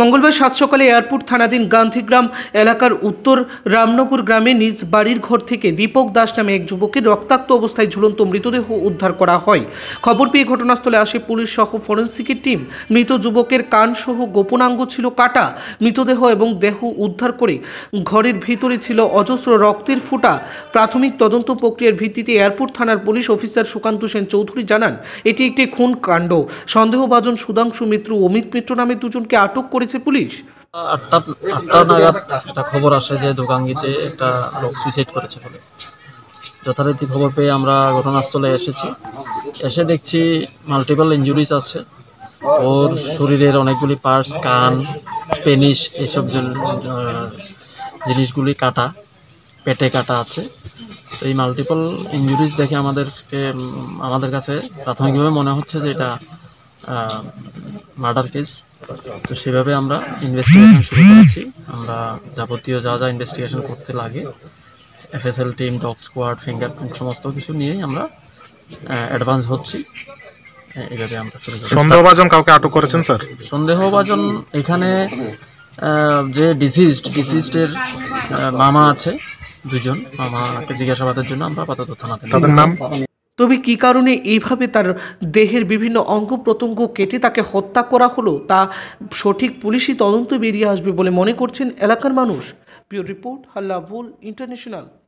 মঙ্গলবার সাত সকালে এয়ারপোর্ট থানাধীন গান্ধীগ্রাম এলাকার উত্তর রামনগর গ্রামে নিজ বাড়ির ঘর থেকে দীপক দাস নামে এক যুবকের রক্তাক্ত অবস্থায় ঝুলন্ত মৃতদেহ উদ্ধার করা হয়। খবর পেয়ে ঘটনাস্থলে আসে পুলিশ সহ ফরেন্সিকের টিম। মৃত যুবকের কান সহ গোপনাঙ্গ ছিল কাটা। মৃতদেহ এবং দেহ উদ্ধার করে ঘরের ভিতরে ছিল অজস্র রক্তের ফুটা। প্রাথমিক তদন্ত প্রক্রিয়ার ভিত্তিতে এয়ারপোর্ট থানার পুলিশ অফিসার সুকান্ত সেন চৌধুরী জানান, এটি একটি খুন কাণ্ড। সন্দেহভাজন সুধাংশু মিত্র অমিত মিত্র নামে দুজনকে আটক করেছে পুলিশ? আটটা আটটা নাগাদ একটা খবর আসে যে দোকাঙ্গিতে একটা লোক সুইসাইড করেছে বলে। যথারীতি খবর পেয়ে আমরা ঘটনাস্থলে এসেছি। এসে দেখছি মাল্টিপল ইঞ্জুরিজ আছে। ওর শরীরের অনেকগুলি পার্টস কান স্পেনিশ এইসব জন- জিনিসগুলি কাটা, পেটে কাটা আছে। তো এই মাল্টিপল ইঞ্জুরিজ দেখে আমাদেরকে আমাদের কাছে প্রাথমিকভাবে মনে হচ্ছে যে এটা মার্ডার কেস তো সেভাবে আমরা ইনভেস্টিগেশন শুরু করেছি। আমরা যাবতীয় যা যা ইনভেস্টিগেশন করতে লাগে FSL team dog squad fingerprint সমস্ত কিছু নিয়েই আমরা অ্যাডভান্স হচ্ছি। এইভাবে আমরা শুরু করেছি। সন্দেহভাজন কাউকে আটক করেছেন স্যার? সন্দেহভাজন এখানে যে ডিসিজড ডিসিজডের মামা আছে দুজন। মামাকে জিজ্ঞাসাবাদের জন্য আমরা আপাতত থানাতে তাদের নাম? তবে কী কারণে এইভাবে তার দেহের বিভিন্ন অঙ্গ প্রত্যঙ্গ কেটে তাকে হত্যা করা হলো তা সঠিক পুলিশি তদন্ত বেরিয়ে আসবে বলে মনে করছেন এলাকার মানুষ। প্রিয় রিপোর্ট হাল্লাবুল ইন্টারন্যাশনাল।